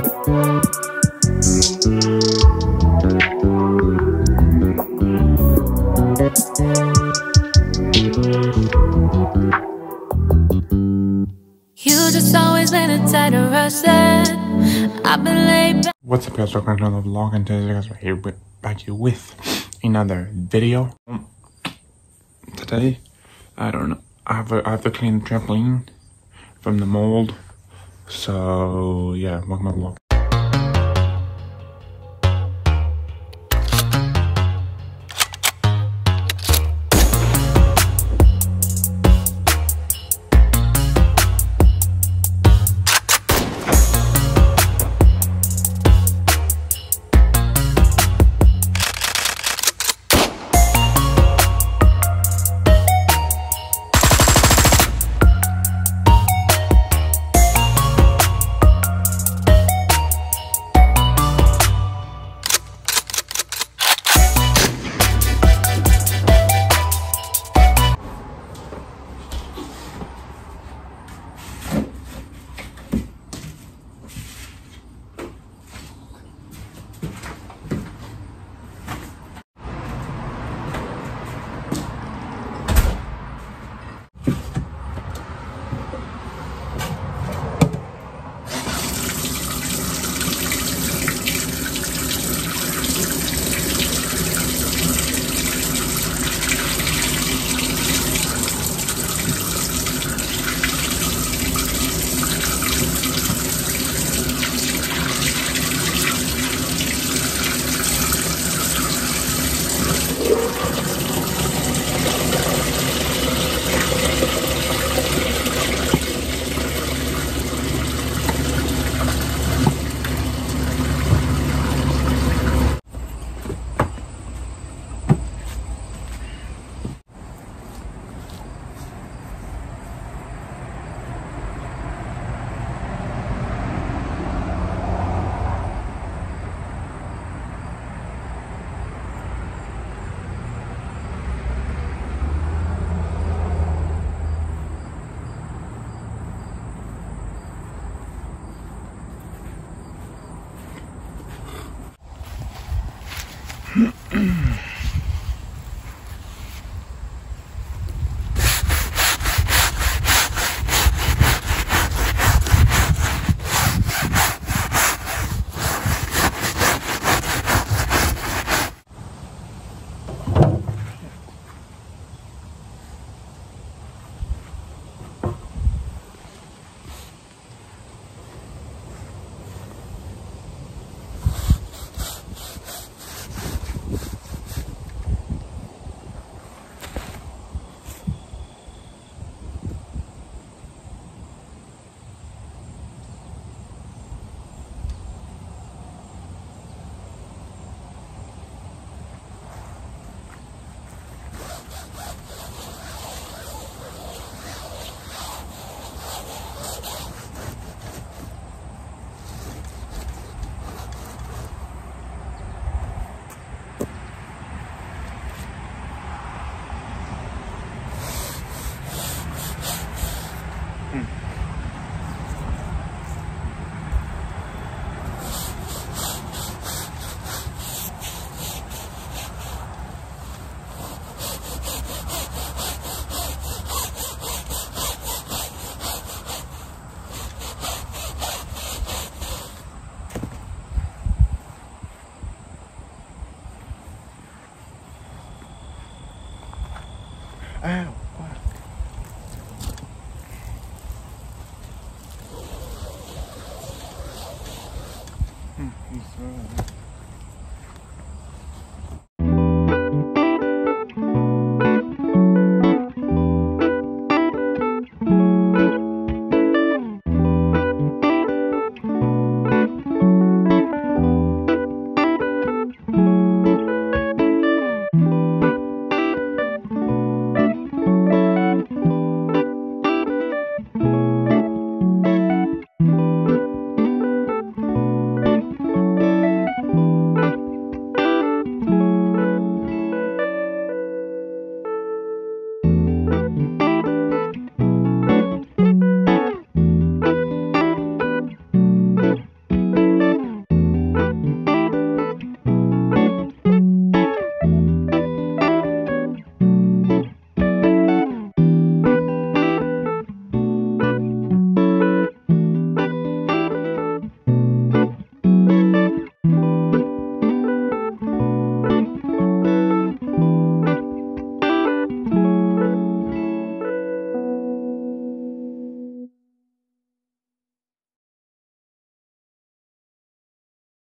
What's up guys, welcome to another vlog and today guys we're here with, back here with another video. Um, today, I don't know, I have, a, I have to clean the trampoline from the mold. So yeah, welcome to the vlog. Ow, fuck.